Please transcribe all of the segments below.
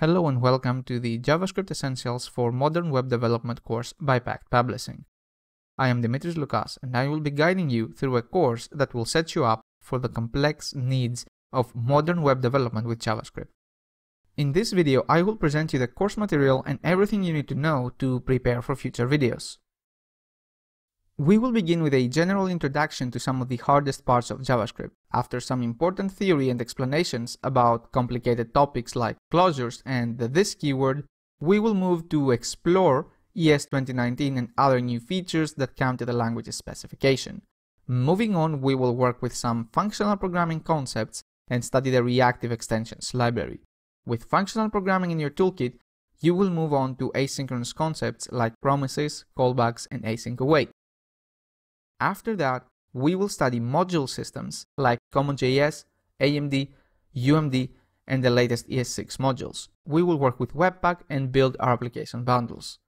Hello and welcome to the JavaScript Essentials for Modern Web Development course by Packt Publishing. I am Dimitris Loukas and I will be guiding you through a course that will set you up for the complex needs of modern web development with JavaScript. In this video, I will present you the course material and everything you need to know to prepare for future videos. We will begin with a general introduction to some of the hardest parts of JavaScript, after some important theory and explanations about complicated topics like closures and the this keyword, we will move to explore ES 2019 and other new features that come to the language's specification. Moving on, we will work with some functional programming concepts and study the reactive extensions library. With functional programming in your toolkit, you will move on to asynchronous concepts like promises, callbacks, and async await. After that, we will study module systems like CommonJS, AMD, UMD, and the latest ES6 modules. We will work with Webpack and build our application bundles.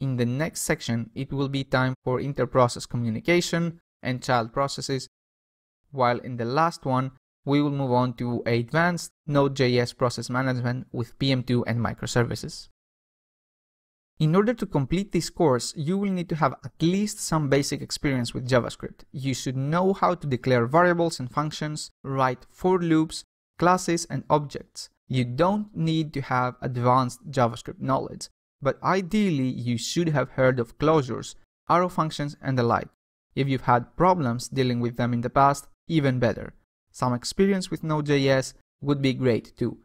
In the next section, it will be time for inter-process communication and child processes, while in the last one, we will move on to advanced Node.js process management with PM2 and microservices. In order to complete this course, you will need to have at least some basic experience with JavaScript. You should know how to declare variables and functions, write for loops, classes, and objects. You don't need to have advanced JavaScript knowledge, but ideally you should have heard of closures, arrow functions, and the like. If you've had problems dealing with them in the past, even better. Some experience with Node.js would be great too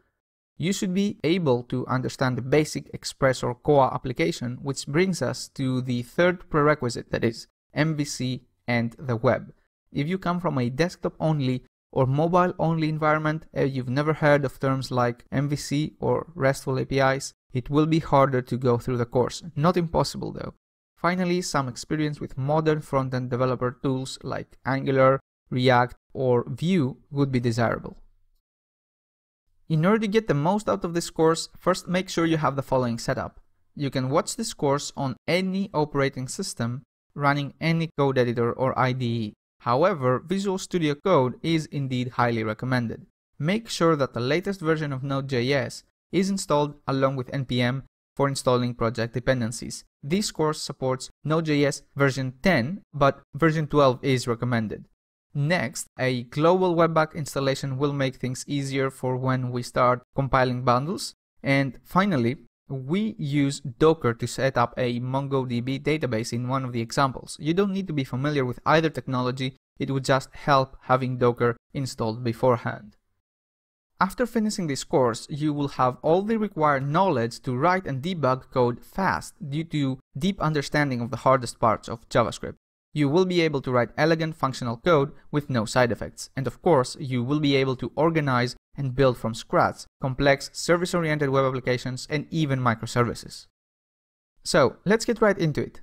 you should be able to understand the basic Express or Koa application, which brings us to the third prerequisite, that is MVC and the web. If you come from a desktop only or mobile only environment and you've never heard of terms like MVC or RESTful APIs, it will be harder to go through the course. Not impossible though. Finally, some experience with modern front-end developer tools like Angular, React, or Vue would be desirable. In order to get the most out of this course, first make sure you have the following setup. You can watch this course on any operating system running any code editor or IDE. However, Visual Studio Code is indeed highly recommended. Make sure that the latest version of Node.js is installed along with NPM for installing project dependencies. This course supports Node.js version 10, but version 12 is recommended. Next, a global webpack installation will make things easier for when we start compiling bundles. And finally, we use Docker to set up a MongoDB database in one of the examples. You don't need to be familiar with either technology, it would just help having Docker installed beforehand. After finishing this course, you will have all the required knowledge to write and debug code fast due to deep understanding of the hardest parts of JavaScript you will be able to write elegant functional code with no side effects. And of course, you will be able to organize and build from scratch complex service-oriented web applications and even microservices. So let's get right into it.